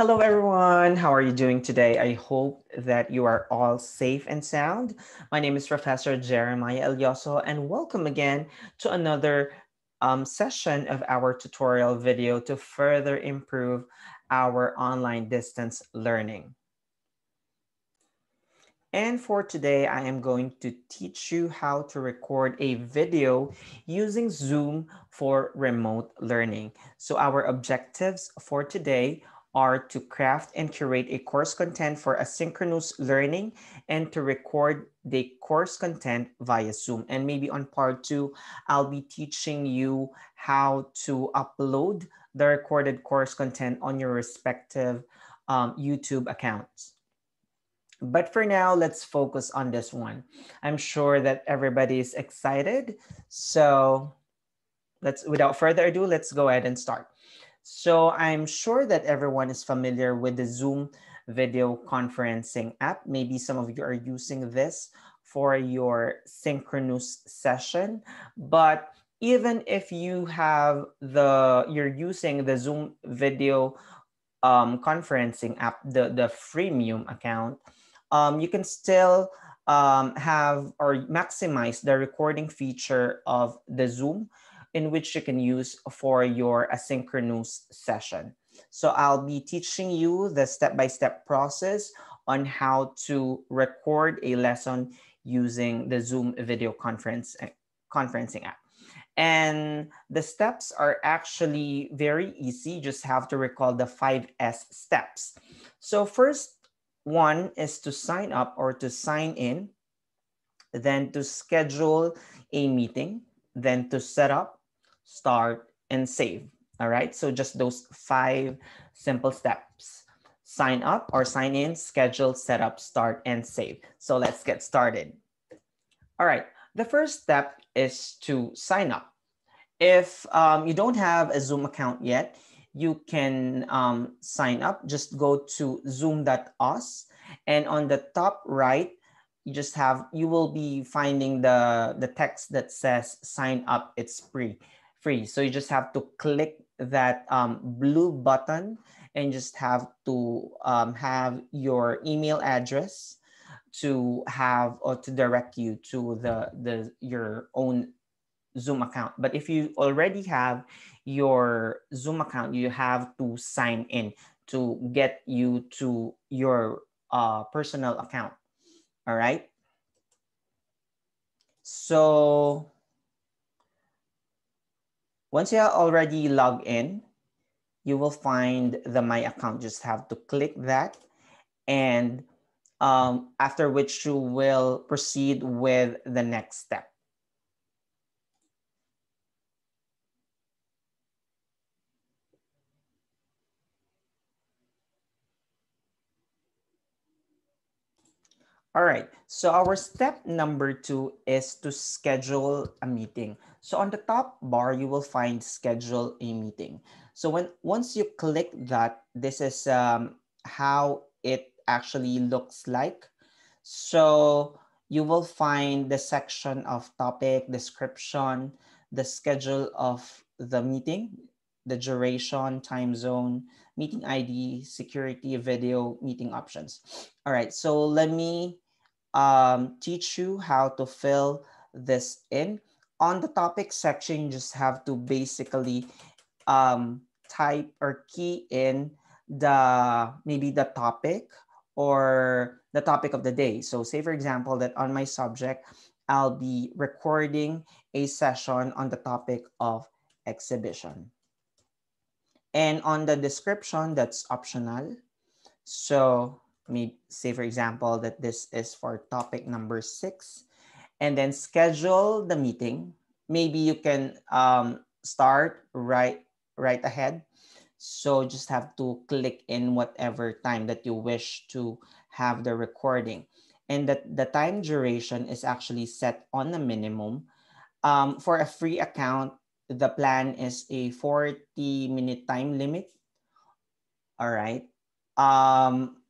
Hello, everyone. How are you doing today? I hope that you are all safe and sound. My name is Professor Jeremiah Elioso, and welcome again to another um, session of our tutorial video to further improve our online distance learning. And for today, I am going to teach you how to record a video using Zoom for remote learning. So our objectives for today are to craft and curate a course content for asynchronous learning and to record the course content via Zoom. And maybe on part two, I'll be teaching you how to upload the recorded course content on your respective um, YouTube accounts. But for now, let's focus on this one. I'm sure that everybody is excited. So let's, without further ado, let's go ahead and start. So I'm sure that everyone is familiar with the Zoom video conferencing app. Maybe some of you are using this for your synchronous session. But even if you have the, you're using the Zoom video um, conferencing app, the, the freemium account, um, you can still um, have or maximize the recording feature of the Zoom in which you can use for your asynchronous session. So I'll be teaching you the step-by-step -step process on how to record a lesson using the Zoom video conference eh, conferencing app. And the steps are actually very easy. Just have to recall the five S steps. So first one is to sign up or to sign in, then to schedule a meeting, then to set up, start, and save. All right, so just those five simple steps. Sign up or sign in, schedule, set up, start, and save. So let's get started. All right, the first step is to sign up. If um, you don't have a Zoom account yet, you can um, sign up. Just go to zoom.us and on the top right, you just have, you will be finding the, the text that says sign up, it's free free. So you just have to click that um, blue button and just have to um, have your email address to have or to direct you to the, the your own Zoom account. But if you already have your Zoom account, you have to sign in to get you to your uh, personal account. All right. So once you are already logged in, you will find the My Account. Just have to click that. And um, after which you will proceed with the next step. All right, so our step number two is to schedule a meeting. So on the top bar, you will find schedule a meeting. So when once you click that, this is um, how it actually looks like. So you will find the section of topic, description, the schedule of the meeting, the duration, time zone, meeting ID, security, video, meeting options. All right, so let me um, teach you how to fill this in. On the topic section, you just have to basically um, type or key in the maybe the topic or the topic of the day. So say for example that on my subject, I'll be recording a session on the topic of exhibition. And on the description, that's optional. So me say for example that this is for topic number six. And then schedule the meeting. Maybe you can um, start right right ahead. So just have to click in whatever time that you wish to have the recording. And that the time duration is actually set on a minimum um, for a free account the plan is a 40 minute time limit all right um,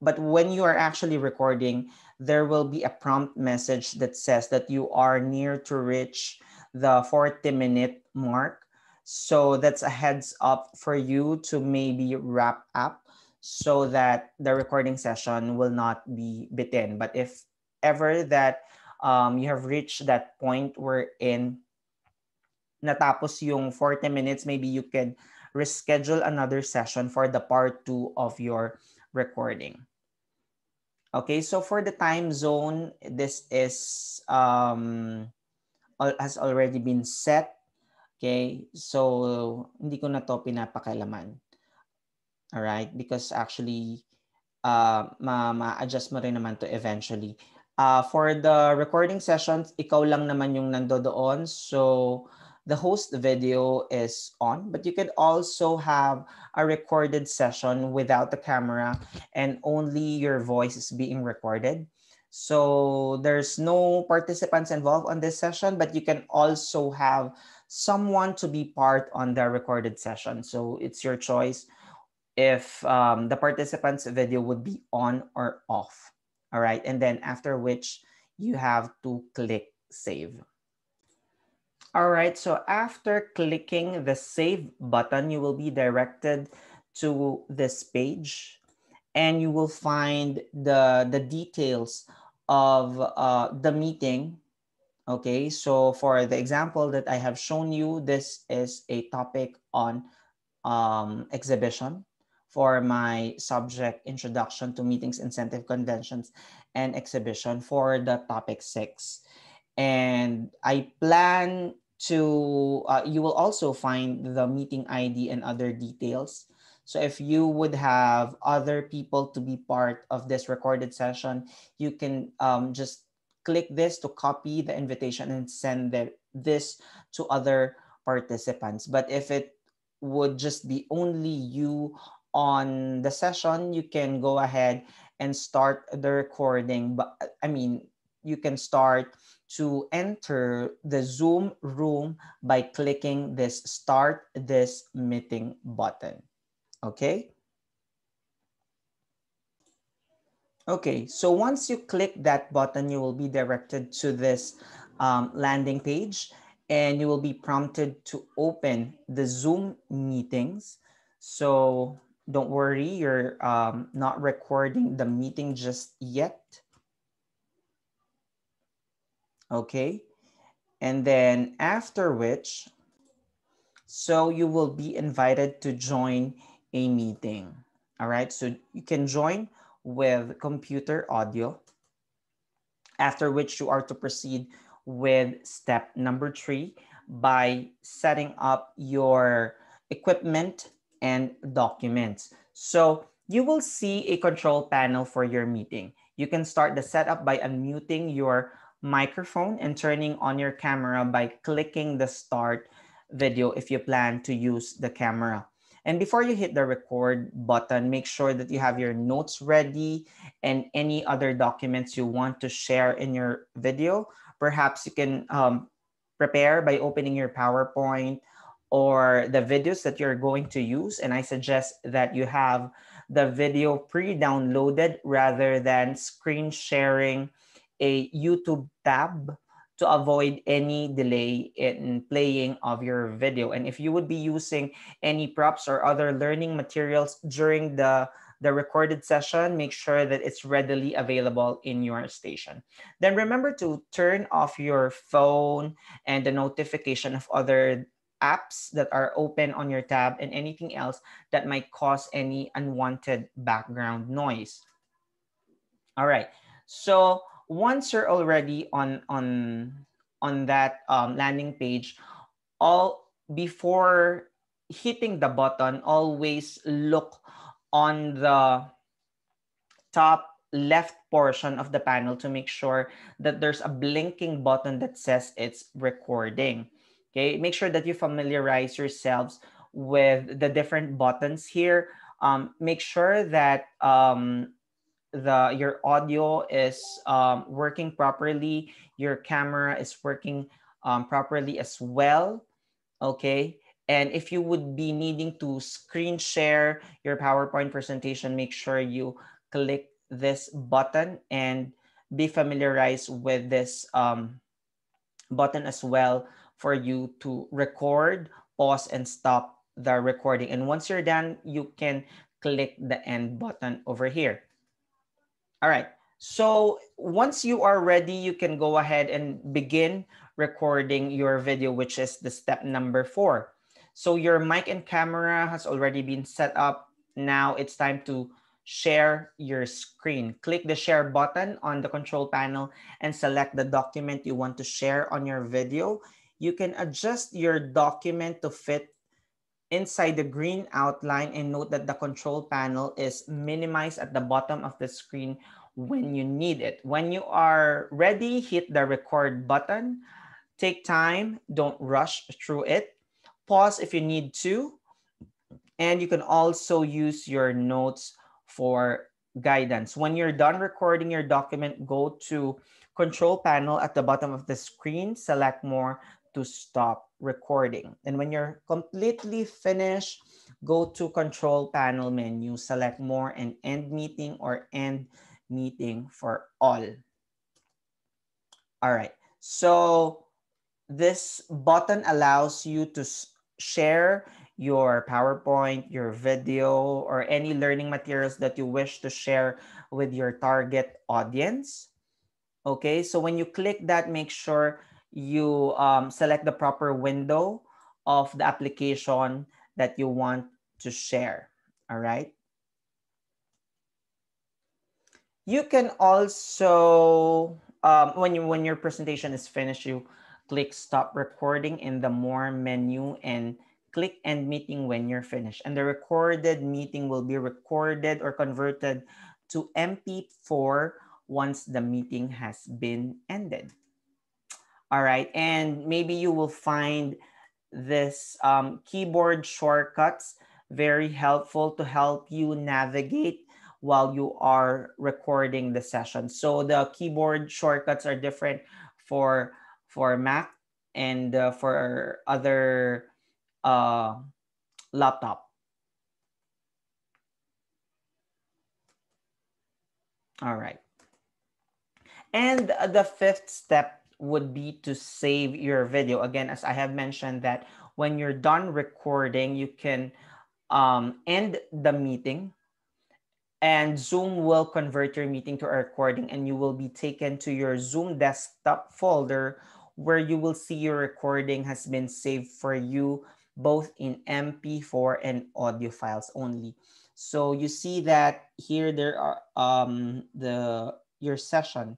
but when you are actually recording, there will be a prompt message that says that you are near to reach the 40 minute mark. So that's a heads up for you to maybe wrap up. so that the recording session will not be bitten. But if ever that um, you have reached that point wherein natapos yung 40 minutes, maybe you can reschedule another session for the part two of your recording. Okay, so for the time zone, this is um, has already been set. Okay, so hindi ko na to pinapakailaman. All right, because actually uh, ma-adjust ma mo rin naman to eventually. Uh, for the recording sessions, ikaw lang naman yung nando doon. So the host video is on, but you could also have a recorded session without the camera and only your voice is being recorded. So there's no participants involved on this session, but you can also have someone to be part on the recorded session. So it's your choice if um, the participants video would be on or off. All right. And then after which you have to click save. All right. So after clicking the save button, you will be directed to this page and you will find the, the details of uh, the meeting. Okay, so for the example that I have shown you, this is a topic on um, exhibition for my subject introduction to meetings, incentive conventions, and exhibition for the topic six. And I plan to, uh, you will also find the meeting ID and other details. So if you would have other people to be part of this recorded session, you can um, just click this to copy the invitation and send the, this to other participants. But if it would just be only you on the session, you can go ahead and start the recording. But I mean, you can start to enter the Zoom room by clicking this start this meeting button. Okay. Okay, so once you click that button, you will be directed to this um, landing page and you will be prompted to open the Zoom meetings. So don't worry, you're um, not recording the meeting just yet. Okay. And then after which, so you will be invited to join a meeting. All right. So you can join with computer audio, after which you are to proceed with step number three by setting up your equipment and documents. So you will see a control panel for your meeting. You can start the setup by unmuting your microphone and turning on your camera by clicking the start video if you plan to use the camera. And before you hit the record button, make sure that you have your notes ready and any other documents you want to share in your video. Perhaps you can um, prepare by opening your PowerPoint or the videos that you're going to use. And I suggest that you have the video pre-downloaded rather than screen sharing a YouTube tab to avoid any delay in playing of your video. And if you would be using any props or other learning materials during the the recorded session, make sure that it's readily available in your station. Then remember to turn off your phone and the notification of other apps that are open on your tab and anything else that might cause any unwanted background noise. All right. So once you're already on on on that um, landing page, all before hitting the button, always look on the top left portion of the panel to make sure that there's a blinking button that says it's recording. Okay, make sure that you familiarize yourselves with the different buttons here. Um, make sure that um, the your audio is um, working properly, your camera is working um, properly as well. Okay, and if you would be needing to screen share your PowerPoint presentation, make sure you click this button and be familiarized with this um, button as well for you to record, pause, and stop the recording. And once you're done, you can click the end button over here. All right. So once you are ready, you can go ahead and begin recording your video, which is the step number four. So your mic and camera has already been set up. Now it's time to share your screen. Click the share button on the control panel and select the document you want to share on your video. You can adjust your document to fit inside the green outline and note that the control panel is minimized at the bottom of the screen when you need it. When you are ready, hit the record button. Take time, don't rush through it. Pause if you need to. And you can also use your notes for guidance. When you're done recording your document, go to control panel at the bottom of the screen, select more to stop recording. And when you're completely finished, go to control panel menu, select more and end meeting or end meeting for all. All right, so this button allows you to share your PowerPoint, your video, or any learning materials that you wish to share with your target audience. Okay, so when you click that, make sure you um, select the proper window of the application that you want to share. All right. You can also, um, when, you, when your presentation is finished, you click stop recording in the more menu and click end meeting when you're finished. And the recorded meeting will be recorded or converted to MP4 once the meeting has been ended. All right, and maybe you will find this um, keyboard shortcuts very helpful to help you navigate while you are recording the session. So the keyboard shortcuts are different for for Mac and uh, for other uh, laptop. All right. And the fifth step would be to save your video. Again, as I have mentioned that when you're done recording, you can um, end the meeting and Zoom will convert your meeting to a recording and you will be taken to your Zoom desktop folder where you will see your recording has been saved for you both in MP4 and audio files only. So you see that here there are um, the your session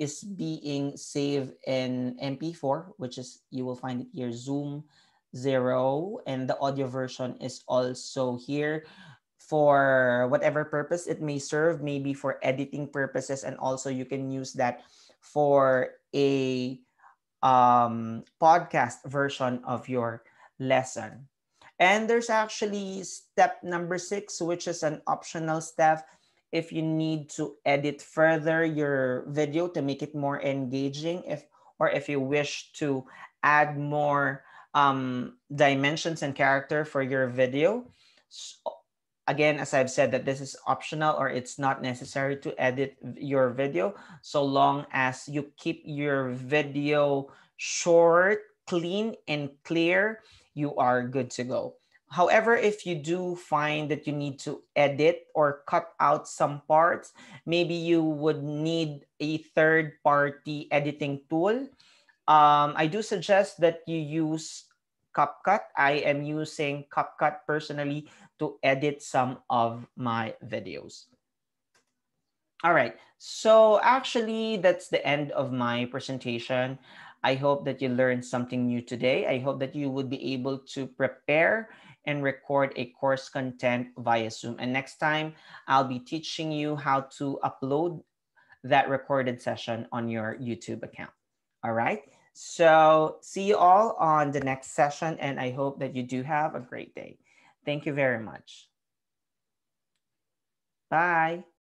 is being saved in MP4, which is you will find it here Zoom zero, and the audio version is also here for whatever purpose it may serve, maybe for editing purposes, and also you can use that for a um, podcast version of your lesson. And there's actually step number six, which is an optional step if you need to edit further your video to make it more engaging if or if you wish to add more um, dimensions and character for your video. So, again, as I've said that this is optional or it's not necessary to edit your video so long as you keep your video short, clean, and clear, you are good to go. However, if you do find that you need to edit or cut out some parts, maybe you would need a third party editing tool. Um, I do suggest that you use CapCut. I am using CapCut personally to edit some of my videos. All right, so actually that's the end of my presentation. I hope that you learned something new today. I hope that you would be able to prepare and record a course content via Zoom. And next time, I'll be teaching you how to upload that recorded session on your YouTube account. All right. So see you all on the next session. And I hope that you do have a great day. Thank you very much. Bye.